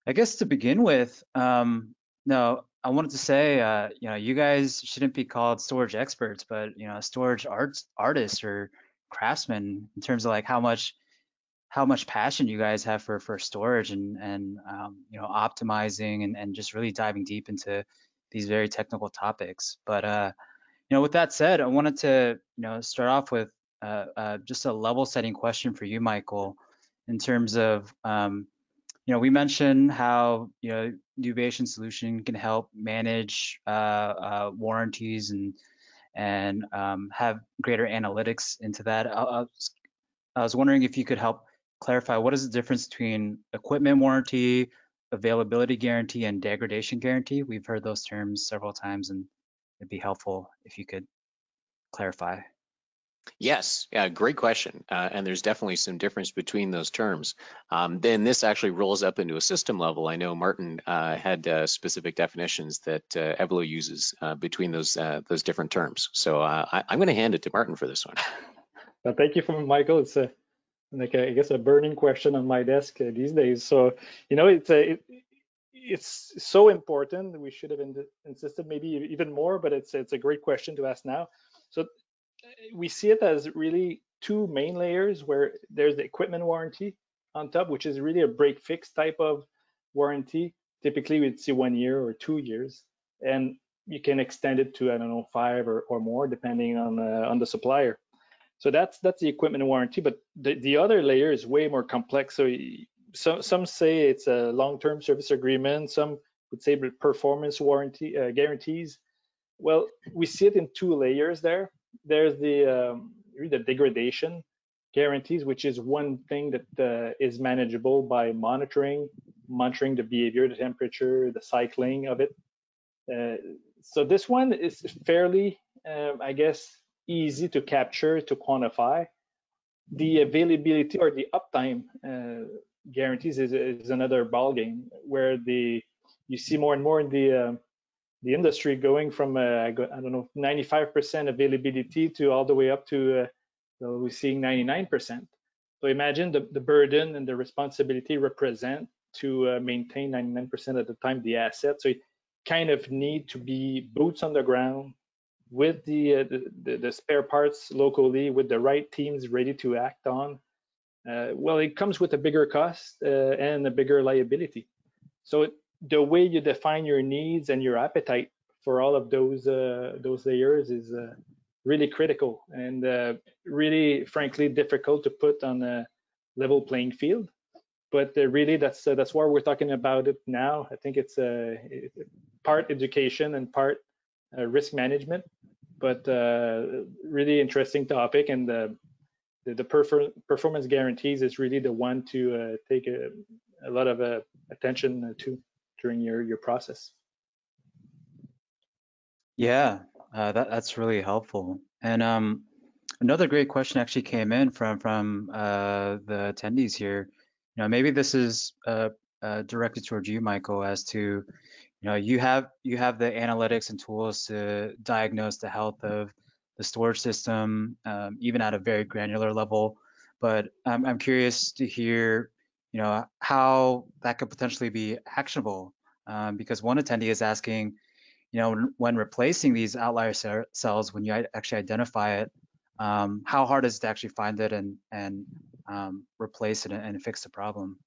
I guess to begin with, um, no, I wanted to say, uh, you know, you guys shouldn't be called storage experts, but you know, storage arts artists or craftsmen in terms of like how much how much passion you guys have for for storage and and um, you know optimizing and, and just really diving deep into these very technical topics. But uh, you know, with that said, I wanted to you know start off with uh, uh, just a level setting question for you, Michael, in terms of um, you know we mentioned how you know Nuvation solution can help manage uh, uh, warranties and and um, have greater analytics into that. I, I, was, I was wondering if you could help clarify what is the difference between equipment warranty, availability guarantee, and degradation guarantee. We've heard those terms several times, and it'd be helpful if you could clarify. Yes, yeah, great question. Uh, and there's definitely some difference between those terms. Um, then this actually rolls up into a system level. I know Martin uh, had uh, specific definitions that uh, uses uh, between those uh, those different terms. So I, am going to hand it to Martin for this one. Well, thank you for Michael. It's a like a, I guess a burning question on my desk these days. So you know it's a it, it's so important. We should have insisted maybe even more, but it's it's a great question to ask now. So we see it as really two main layers where there's the equipment warranty on top, which is really a break fix type of warranty. Typically, we'd see one year or two years, and you can extend it to I don't know five or, or more depending on uh, on the supplier. So that's that's the equipment warranty. But the, the other layer is way more complex. So some some say it's a long-term service agreement. Some would say performance warranty uh, guarantees. Well, we see it in two layers there there's the um, the degradation guarantees, which is one thing that uh, is manageable by monitoring, monitoring the behavior, the temperature, the cycling of it. Uh, so this one is fairly, um, I guess, easy to capture, to quantify. The availability or the uptime uh, guarantees is, is another ballgame where the you see more and more in the um, the industry going from uh, I don't know 95% availability to all the way up to uh, we're seeing 99%. So imagine the, the burden and the responsibility represent to uh, maintain 99% of the time the asset. So you kind of need to be boots on the ground with the, uh, the, the, spare parts locally with the right teams ready to act on. Uh, well, it comes with a bigger cost uh, and a bigger liability. So it, the way you define your needs and your appetite for all of those uh, those layers is uh, really critical and uh, really, frankly, difficult to put on a level playing field. But uh, really, that's uh, that's why we're talking about it now. I think it's uh, part education and part risk management, but really interesting topic. And the the, the perfor performance guarantees is really the one to take a, a lot of attention to during your your process. Yeah, uh, that that's really helpful. And um, another great question actually came in from from uh, the attendees here. You know, maybe this is uh, uh, directed towards you, Michael, as to you know you have you have the analytics and tools to diagnose the health of the storage system, um, even at a very granular level. But I'm, I'm curious to hear you know, how that could potentially be actionable. Um, because one attendee is asking, you know, when replacing these outlier cells, when you actually identify it, um, how hard is it to actually find it and and um, replace it and, fix the problem?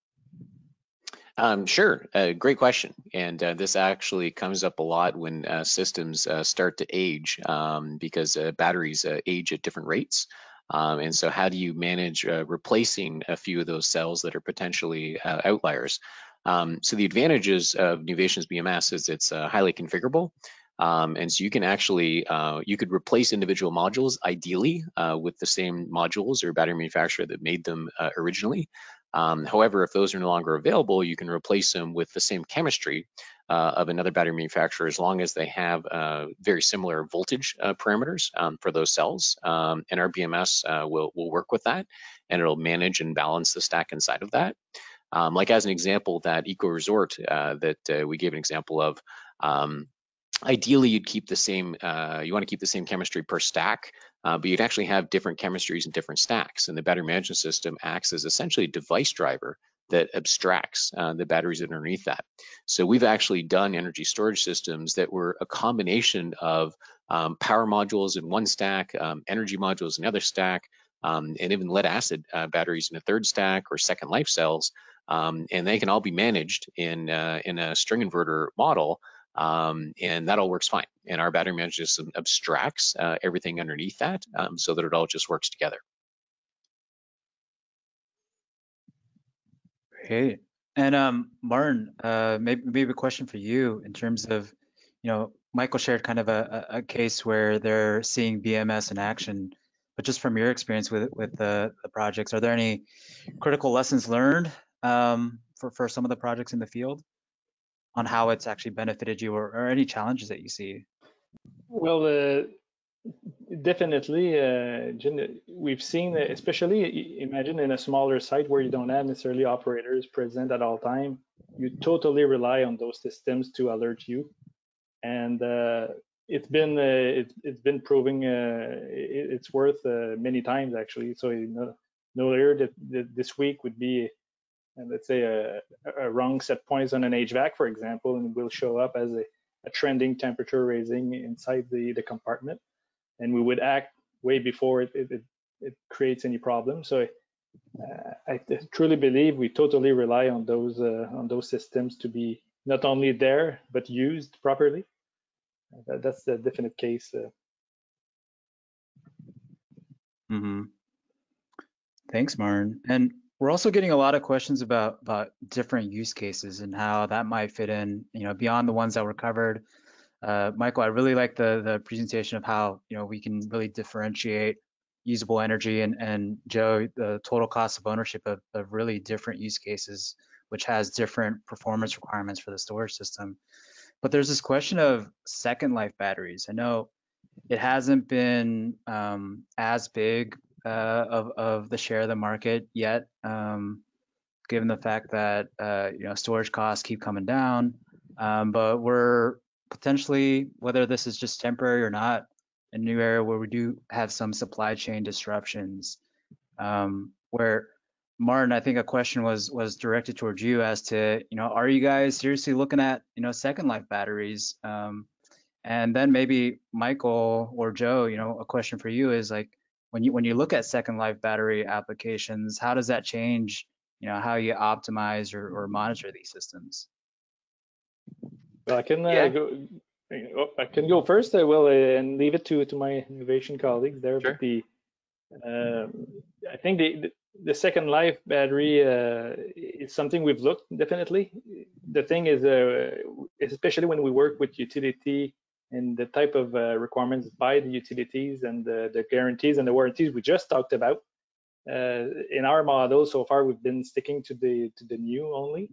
Um, sure, uh, great question. And uh, this actually comes up a lot when uh, systems uh, start to age um, because uh, batteries uh, age at different rates. Um, and so how do you manage uh, replacing a few of those cells that are potentially uh, outliers? Um, so the advantages of Nuvation's BMS is it's uh, highly configurable. Um, and so you can actually, uh, you could replace individual modules ideally uh, with the same modules or battery manufacturer that made them uh, originally. Um, however, if those are no longer available, you can replace them with the same chemistry uh, of another battery manufacturer as long as they have uh, very similar voltage parameters um, for those cells. Um, and our BMS will, will work with that and it'll manage and balance the stack inside of that. Um, like as an example, that Eco Resort uh, that uh, we gave an example of, um, ideally you'd keep the same, you want to keep the same chemistry per stack, but you'd actually have different chemistries and different stacks. And the battery management system acts as essentially a device driver that abstracts uh, the batteries underneath that. So we've actually done energy storage systems that were a combination of um, power modules in one stack, um, energy modules in another stack, um, and even lead acid uh, batteries in a third stack or second life cells. Um, and they can all be managed in, uh, in a string inverter model. Um, and that all works fine. And our battery management system abstracts uh, everything underneath that um, so that it all just works together. Great. And um, Martin, uh, maybe maybe a question for you in terms of, you know, Michael shared kind of a, a case where they're seeing BMS in action, but just from your experience with with the, the projects, are there any critical lessons learned um, for for some of the projects in the field on how it's actually benefited you, or, or any challenges that you see? Well, uh, definitely, uh, we've seen, especially imagine in a smaller site where you don't have necessarily operators present at all time, you totally rely on those systems to alert you. And uh, it's been uh, it, has been proving uh, it, it's worth uh, many times actually. So you know, no later that, that this week would be, uh, let's say a, a wrong set points on an HVAC, for example, and will show up as a, a trending temperature raising inside the the compartment and we would act way before it, it, it creates any problem. So uh, I truly believe we totally rely on those uh, on those systems to be not only there but used properly. Uh, that's the definite case. Mm-hmm. Thanks, Marn. And we're also getting a lot of questions about about different use cases and how that might fit in, you know, beyond the ones that were covered uh, Michael, I really like the the presentation of how you know we can really differentiate usable energy and and Joe the total cost of ownership of, of really different use cases, which has different performance requirements for the storage system. But there's this question of second life batteries. I know it hasn't been um, as big uh, of of the share of the market yet, um, given the fact that uh, you know storage costs keep coming down. Um, but we're potentially, whether this is just temporary or not, a new area where we do have some supply chain disruptions. Um, where Martin, I think a question was was directed towards you as to, you know, are you guys seriously looking at, you know, second life batteries? Um, and then maybe Michael or Joe, you know, a question for you is like, when you when you look at second life battery applications, how does that change, you know, how you optimize or, or monitor these systems? I can uh, yeah. go. Oh, I can go first. I will, uh, and leave it to to my Nuvation colleagues there. Sure. But the, um, I think the, the, the second life battery uh, is something we've looked definitely. The thing is, uh, especially when we work with utility and the type of uh, requirements by the utilities and the, the guarantees and the warranties we just talked about. Uh, in our model so far, we've been sticking to the to the new only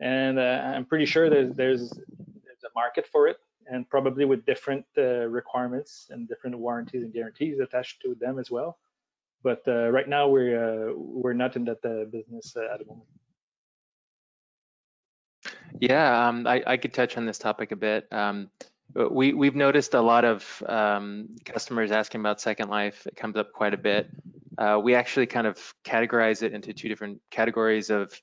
and uh, I'm pretty sure there's, there's there's a market for it, and probably with different uh, requirements and different warranties and guarantees attached to them as well. But uh, right now we're uh, we're not in that business at the moment. Yeah, um, I, I, could touch on this topic a bit. Um, we we've noticed a lot of um, customers asking about Second Life. It comes up quite a bit. we actually kind of categorize it into two different categories of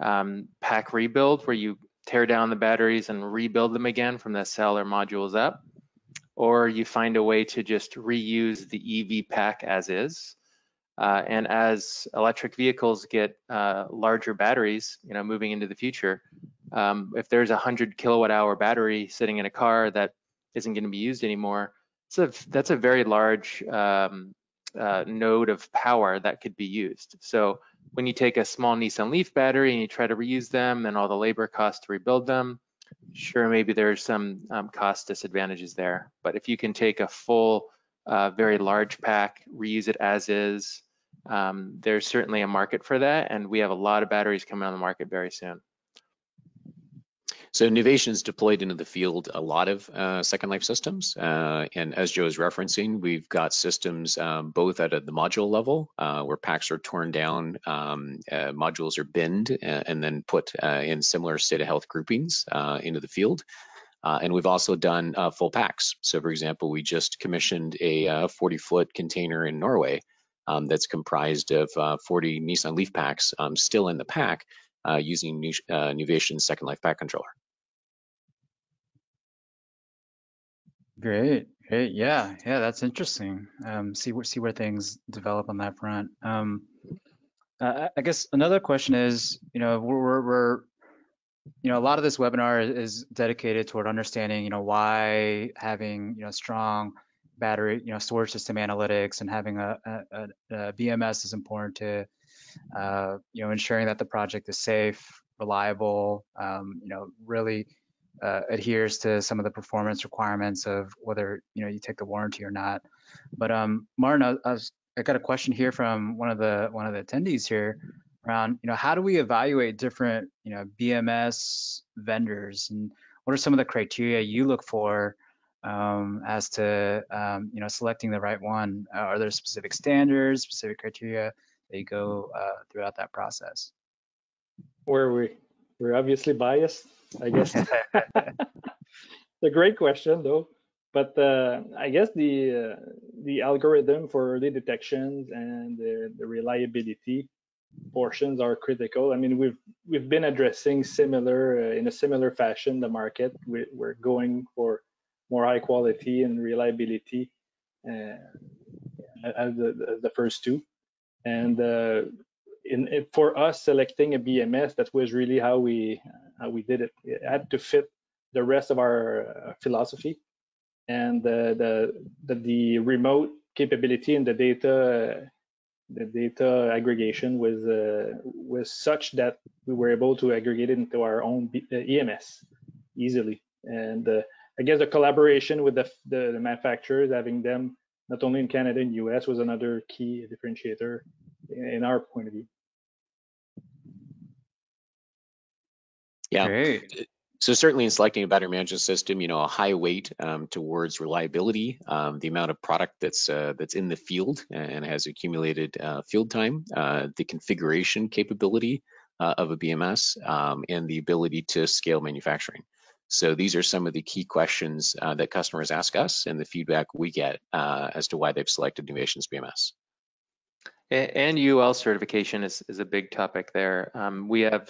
um, pack rebuild where you tear down the batteries and rebuild them again from the cell or modules up, or you find a way to just reuse the EV pack as is. Uh, and as electric vehicles get uh, larger batteries, you know, moving into the future, um, if there's a 100 kilowatt hour battery sitting in a car that isn't going to be used anymore, that's a very large um, uh, node of power that could be used. So when you take a small Nissan Leaf battery and you try to reuse them and all the labor costs to rebuild them, sure, maybe there's some um, cost disadvantages there. But if you can take a full, uh, very large pack, reuse it as is, um, there's certainly a market for that, and we have a lot of batteries coming on the market very soon. So Nuvation's deployed into the field a lot of uh, Second Life systems, uh, and as Joe is referencing, we've got systems um, both at the module level, uh, where packs are torn down, um, uh, modules are binned, uh, and then put uh, in similar state of health groupings into the field. and we've also done full packs. So, for example, we just commissioned a 40-foot container in Norway um, that's comprised of 40 Nissan Leaf packs um, still in the pack using Nuvation's Second Life pack controller. Great, great. Yeah, yeah, that's interesting. Um, see where see where things develop on that front. Um, uh, I guess another question is, you know, we're, we're, we're you know, a lot of this webinar is dedicated toward understanding, you know, why having, you know, strong battery, you know, storage system analytics and having a, a, a BMS is important to, uh, you know, ensuring that the project is safe, reliable, um, you know, really uh, adheres to some of the performance requirements of whether you know you take the warranty or not. But um, Martin, I, I, was, I got a question here from one of the one of the attendees here around you know how do we evaluate different you know BMS vendors and what are some of the criteria you look for um, as to um, you know selecting the right one? Uh, are there specific standards, specific criteria that you go uh, throughout that process? Where we we're obviously biased I guess. It's a great question though, but uh, I guess the uh, the algorithm for early detections and the, the reliability portions are critical. I mean, we've we've been addressing similar uh, in a similar fashion the market. We, are going for more high quality and reliability uh, as the, the first two, and uh, in, for us selecting a BMS, that was really how we we did it. It had to fit the rest of our uh, philosophy, and the, the the remote capability and the data the data aggregation was uh, was such that we were able to aggregate it into our own B uh, EMS easily. And uh, I guess the collaboration with the, the, the manufacturers, having them not only in Canada and US, was another key differentiator in our point of view. Yeah. Great. So certainly in selecting a battery management system, you know, a high weight um, towards reliability, um, the amount of product that's uh, that's in the field and has accumulated uh, field time, uh, the configuration capability uh, of a BMS, um, and the ability to scale manufacturing. So these are some of the key questions uh, that customers ask us and the feedback we get uh, as to why they've selected Nuvation's BMS. And UL certification is, is a big topic there. Um, we have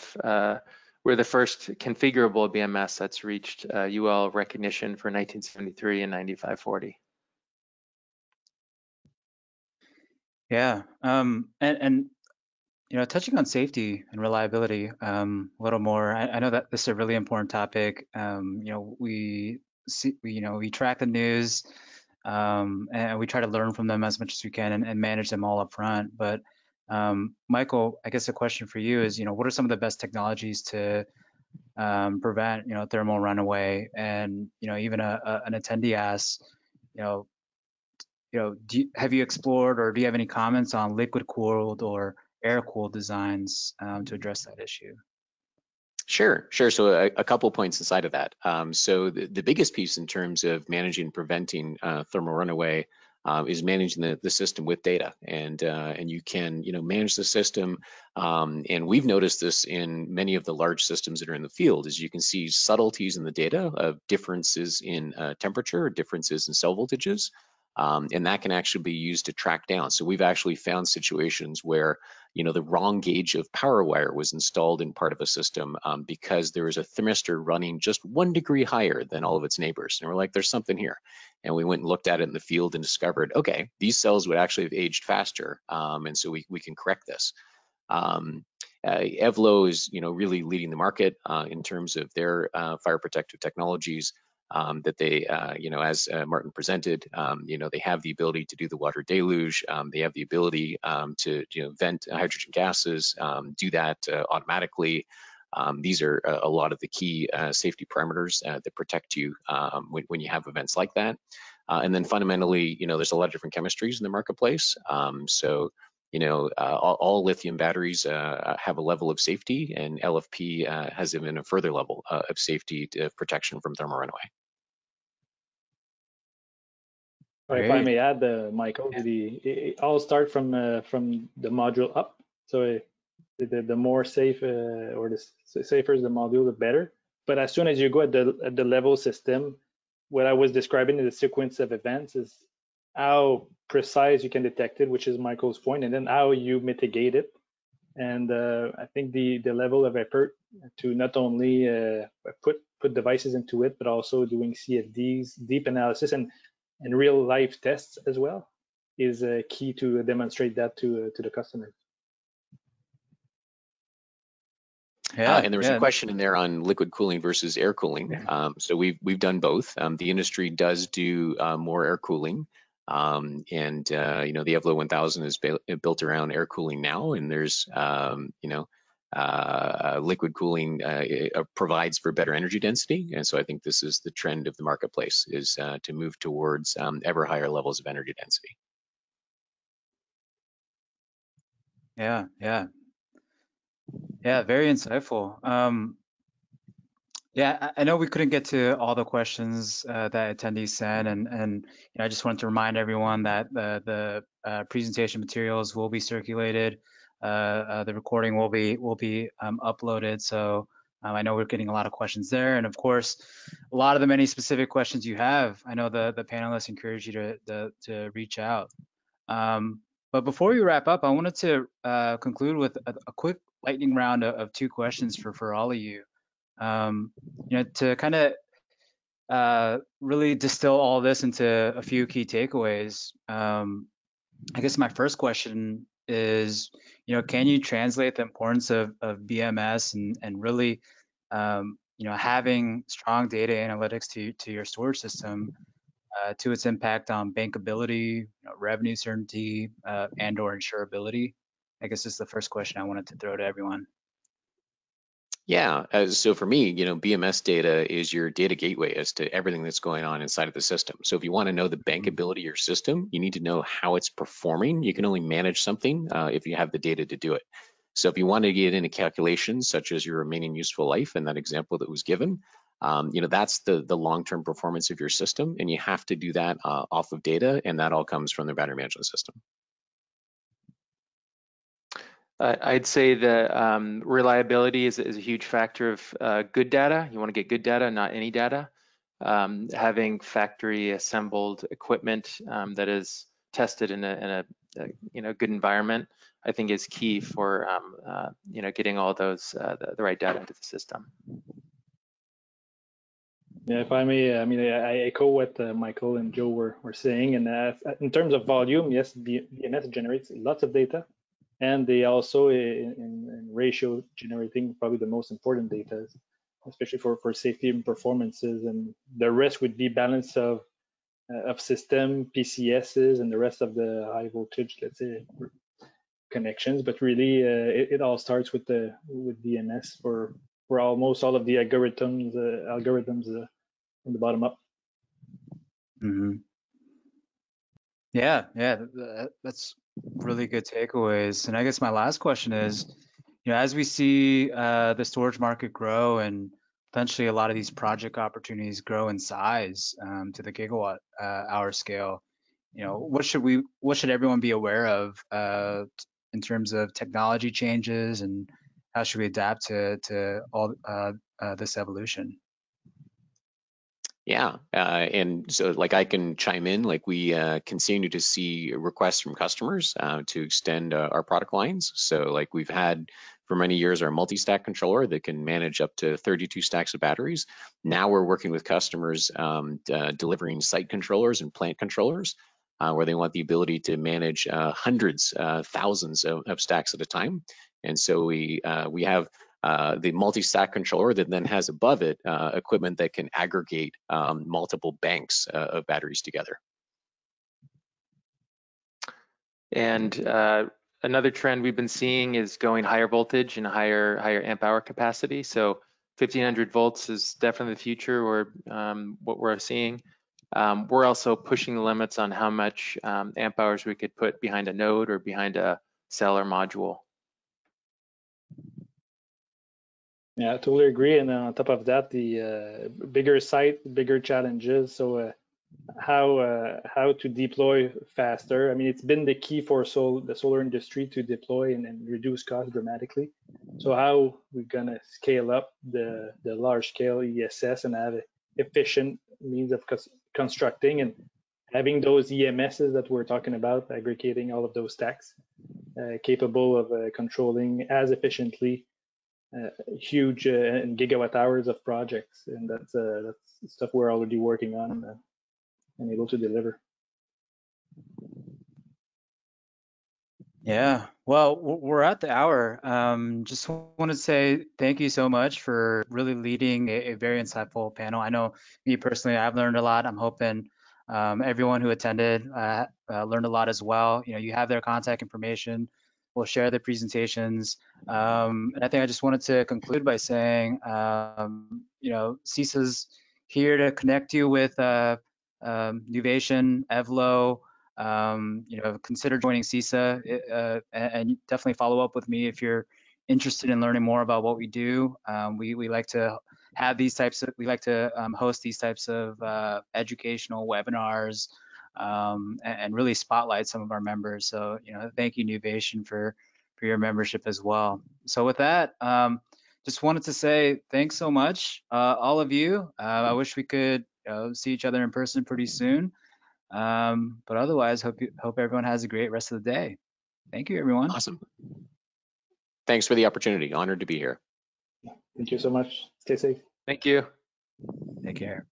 we're the first configurable BMS that's reached uh, UL recognition for 1973 and 9540. Yeah, um, and, and you know, touching on safety and reliability um, a little more. I, I, know that this is a really important topic. Um, you know, we see, we, you know, we track the news um, and we try to learn from them as much as we can and, and manage them all up front. But um, Michael, I guess a question for you is, you know, what are some of the best technologies to um, prevent, you know, thermal runaway? And you know, even a, a, an attendee asks, you know, you know, do you, have you explored or do you have any comments on liquid cooled or air cooled designs um, to address that issue? Sure, sure. So a, a couple points inside of that. Um, so the, the biggest piece in terms of managing and preventing uh, thermal runaway uh, is managing the, the system with data and uh, and you can you know manage the system um, and we've noticed this in many of the large systems that are in the field as you can see subtleties in the data of differences in uh, temperature differences in cell voltages um, and that can actually be used to track down. So we've actually found situations where, you know, the wrong gauge of power wire was installed in part of a system um, because there was a thermistor running just one degree higher than all of its neighbors. And we're like, there's something here. And we went and looked at it in the field and discovered, okay, these cells would actually have aged faster. Um, and so we, we can correct this. Um, uh, Evlo is, you know, really leading the market uh, in terms of their uh, fire protective technologies um, that they, uh, you know, as uh, Martin presented, um, you know, they have the ability to do the water deluge. Um, they have the ability um, to, you know, vent hydrogen gases, um, do that uh, automatically. These are a, a, lot of the key uh, safety parameters uh, that protect you when, when, you have events like that. Uh, and then fundamentally, you know, there's a lot of different chemistries in the marketplace. so you know, uh, all, all, lithium batteries uh, have a level of safety, and LFP uh, has even a further level uh, of safety protection from thermal runaway. If I may add, uh, Michael, the it, all start from uh, from the module up. So the, the more safe or the safer is the module, the better. But as soon as you go at the at the level system, what I was describing in the sequence of events is how precise you can detect it, which is Michael's point, and then how you mitigate it. And uh, I think the the level of effort to not only uh, put put devices into it, but also doing CFDs, deep analysis, and and real life tests as well is uh, key to demonstrate that to uh, to the customer. Yeah, uh, and there was yeah. a question in there on liquid cooling versus air cooling. Um, so we've we've done both. Um, the industry does do uh, more air cooling, um, and uh, you know the Evlo 1000 is built around air cooling now, and there's um, you know uh, liquid cooling uh, uh, provides for better energy density, and so I think this is the trend of the marketplace is to move towards um, ever higher levels of energy density. Yeah, yeah, yeah, very insightful. Um, yeah, I know we couldn't get to all the questions uh, that attendees sent, and and you know, I just wanted to remind everyone that the the uh, presentation materials will be circulated. Uh, uh the recording will be will be um, uploaded. So um, I know we're getting a lot of questions there, and of course, a lot of the many specific questions you have. I know the the panelists encourage you to to, to reach out. Um, but before we wrap up, I wanted to uh, conclude with a, a quick lightning round of, of, two questions for for all of you. Um, you know, to kind of uh, really distill all this into a few key takeaways. Um, I guess my first question is, you know, can you translate the importance of, of BMS and and really, um, you know, having strong data analytics to to your storage system uh, to its impact on bankability, you know, revenue certainty, uh, and or insurability? I guess this is the first question I wanted to throw to everyone. Yeah, uh, so for me, you know, BMS data is your data gateway as to everything that's going on inside of the system. So if you want to know the mm-hmm. bankability of your system, you need to know how it's performing. You can only manage something uh, if you have the data to do it. So if you want to get into calculations such as your remaining useful life in that example that was given, um, you know, that's the, the long-term performance of your system, and you have to do that uh, off of data, and that all comes from the battery management system. I'd say that um, reliability is, is, a huge factor of uh, good data. You want to get good data, not any data. Um, having factory assembled equipment um, that is tested in a, in a, a, you know good environment, I think is key for um, uh, you know getting all those uh, the, the, right data into the system. Yeah, if I may, I mean, I echo what uh, Michael and Joe were, were saying. And uh, in terms of volume, yes, BMS generates lots of data, and they also in, in, ratio generating probably the most important data, especially for for safety and performances. And the rest would be balance of uh, of system PCSs and the rest of the high voltage, let's say, connections. But really, uh, it, it all starts with the with BMS for for almost all of the algorithms uh, algorithms uh, from the bottom up. Mm-hmm. Yeah, yeah, that's really good takeaways. And I guess my last question is, you know, as we see uh, the storage market grow and potentially a lot of these project opportunities grow in size um, to the gigawatt uh, hour scale, you know, what should we, what should everyone be aware of uh, in terms of technology changes and how should we adapt to to all uh, uh, this evolution? Yeah, uh, and so like I can chime in, like we uh, continue to see requests from customers uh, to extend uh, our product lines. So like we've had for many years our multi-stack controller that can manage up to 32 stacks of batteries. Now we're working with customers um, uh, delivering site controllers and plant controllers uh, where they want the ability to manage hundreds, thousands of, of, stacks at a time. And so we we have uh, the multi-stack controller that then has above it uh, equipment that can aggregate um, multiple banks uh, of batteries together. And uh, another trend we've been seeing is going higher voltage and higher higher amp hour capacity. So 1500 volts is definitely the future or um, what we're seeing. Um, we're also pushing the limits on how much um, amp hours we could put behind a node or behind a cell or module. Yeah, I totally agree. And on top of that, the uh, bigger site, bigger challenges. So uh, how uh, how to deploy faster? I mean, it's been the key for sol the solar industry to deploy and, and reduce costs dramatically. So how we're gonna scale up the the large scale ESS and have efficient means of constructing and having those EMSs that we're talking about, aggregating all of those stacks, uh, capable of uh, controlling as efficiently huge uh, and gigawatt hours of projects, and that's uh, that's stuff we're already working on uh, and able to deliver. Yeah, well, we're at the hour. Um, just want to say thank you so much for really leading a, a, very insightful panel. I know me personally, I've learned a lot. I'm hoping um, everyone who attended uh, uh, learned a lot as well. You know, you have their contact information. We'll share the presentations. Um, and I think I just wanted to conclude by saying, um, you know, CESA's here to connect you with uh, um, Nuvation, Evlo, um, you know, consider joining CESA uh, and definitely follow up with me if you're interested in learning more about what we do. Um, we, we like to have these types of, we like to um, host these types of uh, educational webinars um, and, and, really spotlight some of our members. So, you know, thank you Nuvation for, for your membership as well. So with that, um, just wanted to say thanks so much, uh, all of you. Uh, I wish we could see each other in person pretty soon. Um, but otherwise, hope you, hope everyone has a great rest of the day. Thank you, everyone. Awesome. Thanks for the opportunity. Honored to be here. Thank you so much. Stay safe. Thank you. Take care.